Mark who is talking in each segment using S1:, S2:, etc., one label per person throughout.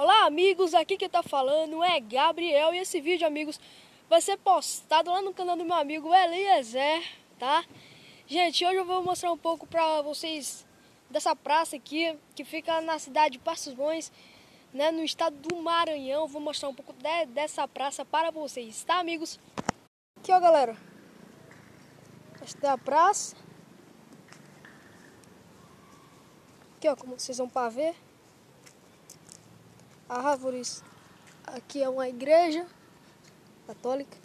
S1: Olá amigos, aqui quem tá falando é Gabriel e esse vídeo, amigos, vai ser postado lá no canal do meu amigo Eliezer, tá? Gente, hoje eu vou mostrar um pouco pra vocês dessa praça aqui, que fica na cidade de Passos Bons, né, no estado do Maranhão. Vou mostrar um pouco de, dessa praça para vocês, tá amigos? Aqui ó galera, esta é a praça. Aqui ó, como vocês vão para ver árvores. Aqui é uma igreja católica.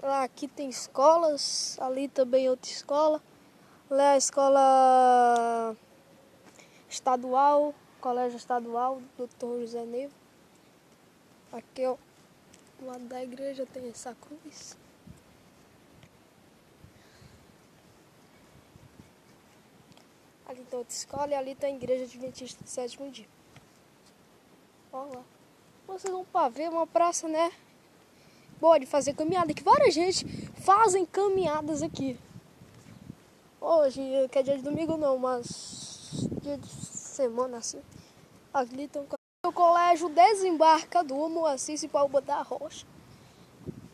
S1: Lá aqui tem escolas, ali também outra escola. Lá é a escola estadual, colégio estadual, doutor José Neiva. Aqui ó, do lado da igreja tem essa cruz. Ali tem outra escola e ali tem a igreja adventista do sétimo dia. Vocês vão para ver uma praça, né? Boa de fazer caminhada. Que várias gente fazem caminhadas aqui. Hoje, que é dia de domingo não, mas dia de semana assim. Ali tem o colégio desembarcador Moacir Palma da Rocha.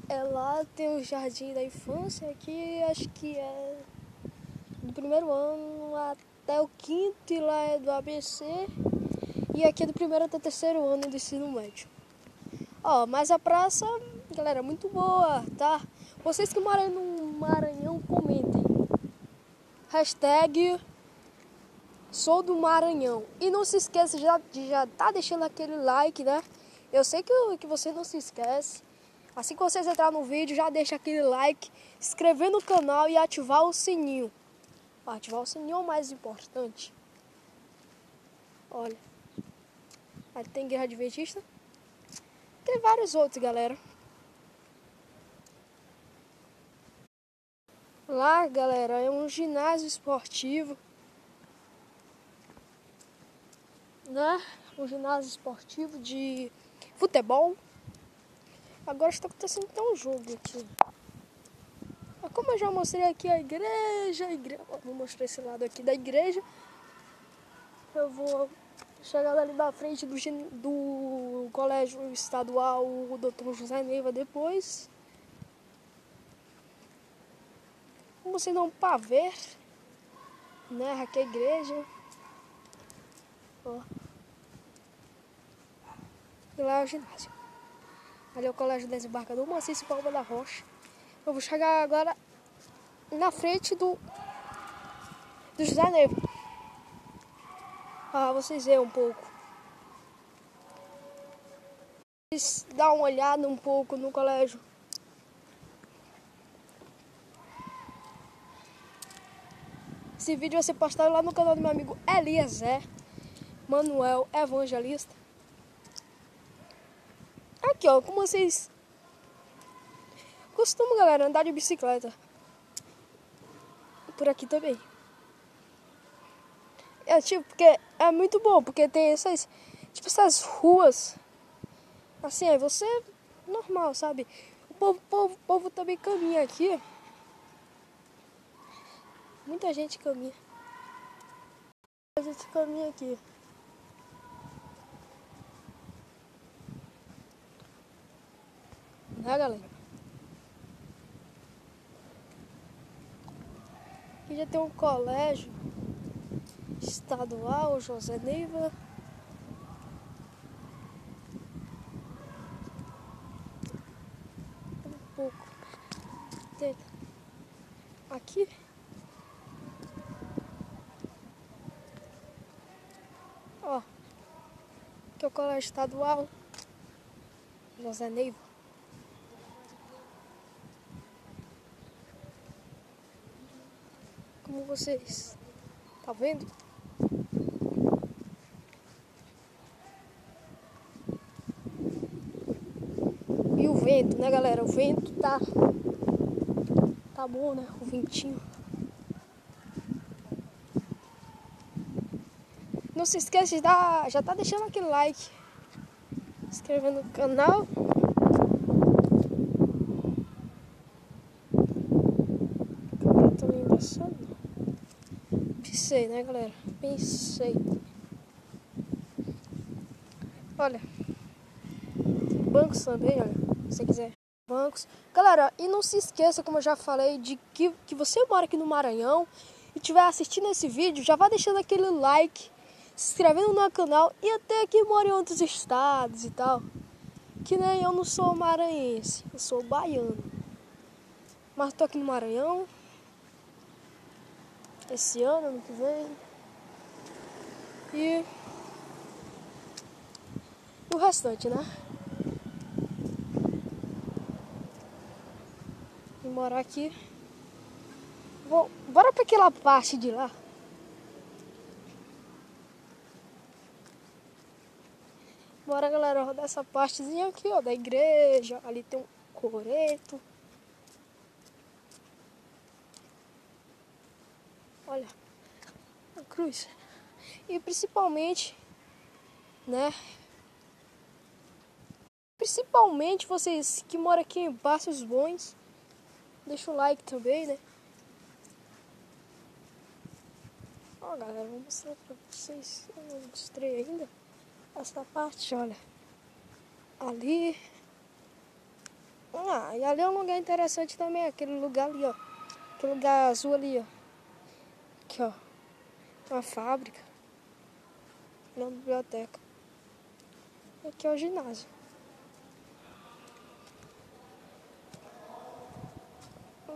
S1: É lá tem o jardim da infância aqui acho que é do primeiro ano até o quinto e lá é do ABC. E aqui é do primeiro até terceiro ano do ensino médio. Ó, mas a praça, galera, é muito boa, tá? Vocês que moram no Maranhão, comentem. Hashtag sou do Maranhão. E não se esqueça já, de já tá deixando aquele like, né? Eu sei que, que você não se esquece. Assim que vocês entrar no vídeo, já deixa aquele like, se inscrever no canal e ativar o sininho. Ativar o sininho é o mais importante. Olha. Ali tem Guerra Adventista. Tem vários outros, galera. Lá, galera, é um ginásio esportivo. Né? Um ginásio esportivo de futebol. Agora está acontecendo até um jogo aqui. Mas como eu já mostrei aqui a igreja, a igreja, vou mostrar esse lado aqui da igreja. Eu vou Chegando ali na frente do, do colégio estadual o Dr. José Neiva depois. Como você não para ver, né? Aqui é a igreja. Ó. E lá é o ginásio. Ali é o colégio desembarcador Maciço Palma da Rocha. Eu vou chegar agora na frente do, do José Neiva para vocês verem um pouco. Dá uma olhada um pouco no colégio. Esse vídeo vai ser postado lá no canal do meu amigo Eliezer Manuel Evangelista. Aqui ó, como vocês costumam galera andar de bicicleta. Por aqui também. É tipo, porque é muito bom, porque tem essas, tipo, essas ruas. Assim, aí você normal, sabe? O povo, povo, povo também caminha aqui. Muita gente caminha. A gente caminha aqui. Né, galera? Aqui já tem um colégio estadual José Neiva. Um pouco aqui. Ó, que é o colégio estadual José Neiva. Como vocês tá vendo? E o vento, né, galera? O vento tá. Tá bom, né? O ventinho. Não se esqueça de dar. Já tá deixando aquele like. Inscrevendo no canal. Tá meio embaçado. Pensei, né, galera? Pensei. Olha. Bancos também, olha. Se você quiser. Bancos. Galera, e não se esqueça, como eu já falei, de que, que você mora aqui no Maranhão e estiver assistindo esse vídeo, já vá deixando aquele like, se inscrevendo no canal e até que mora em outros estados e tal. Que nem eu não sou maranhense, eu sou baiano. Mas tô aqui no Maranhão. Esse ano, ano que vem. E o restante, né? Morar aqui. Vou, bora pra aquela parte de lá. Bora, galera, rodar essa partezinha aqui, ó, da igreja. Ali tem um coreto. Olha, a cruz. E principalmente, né? Principalmente vocês que moram aqui em Passos Bons, deixa o like também, né? Ó, galera, vou mostrar pra vocês. Eu não mostrei ainda essa parte, olha. Ali. Ah, e ali é um lugar interessante também, aquele lugar ali, ó. Aquele lugar azul ali, ó. Aqui, ó. Uma fábrica. Uma biblioteca. Aqui é o ginásio.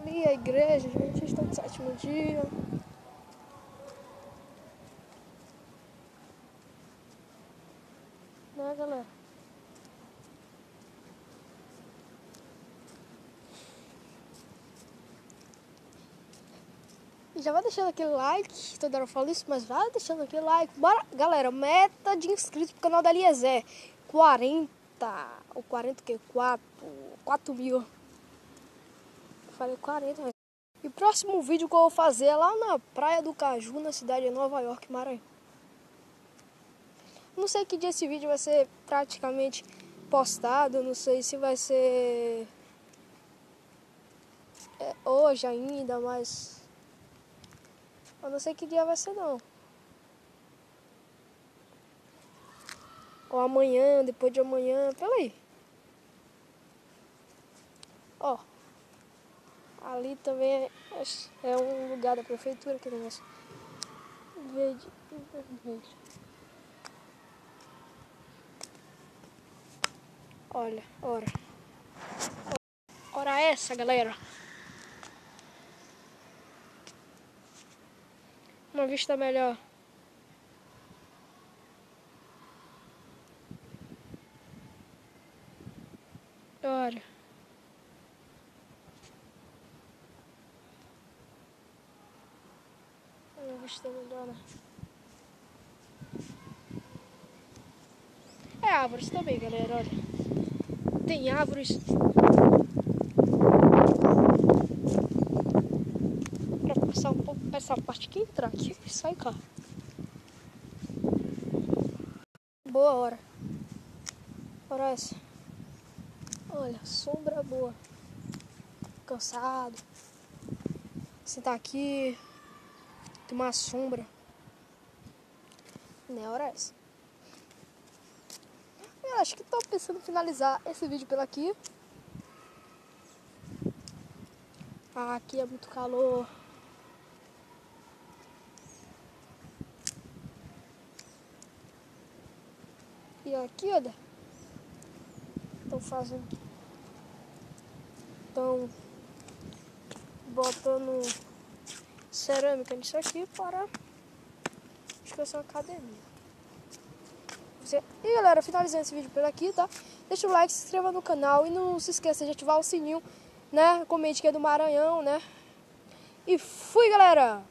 S1: Ali a igreja, gente, está no sétimo dia. Né, galera? E já vai deixando aquele like, toda hora eu falo isso, mas vai deixando aquele like. Bora, galera, meta de inscritos pro canal da Eliezer. 40, ou 40 o quê? 4, 4 mil. Falei 40, mas... E o próximo vídeo que eu vou fazer é lá na Praia do Caju, na cidade de Nova York, Maranhão. Não sei que dia esse vídeo vai ser praticamente postado, não sei se vai ser é, hoje ainda, mas eu não sei que dia vai ser não. Ou amanhã, depois de amanhã, peraí. Ó. Ali também é, é um lugar da prefeitura que negócio. Verde, verde. Olha, ora. Ora essa, galera. Uma vista melhor. Olha. Uma É árvores também, galera, olha tem árvores. Para passar um pouco para essa parte que entrar aqui e sai cá. Boa hora. Hora essa. Olha, sombra boa. Cansado. Sentar aqui. Tomar sombra. Não é hora essa acho que estou pensando em finalizar esse vídeo por aqui. Ah, aqui é muito calor. E aqui, olha. Estão fazendo. Estão botando cerâmica nisso aqui para. Uma academia. E galera, finalizando esse vídeo por aqui, tá? Deixa o like, se inscreva no canal e não se esqueça de ativar o sininho, né? Comente que é do Maranhão, né? E fui, galera!